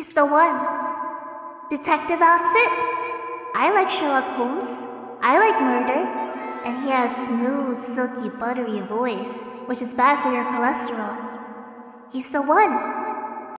He's the one. Detective outfit? I like Sherlock Holmes. I like murder. And he has smooth, silky, buttery voice, which is bad for your cholesterol. He's the one.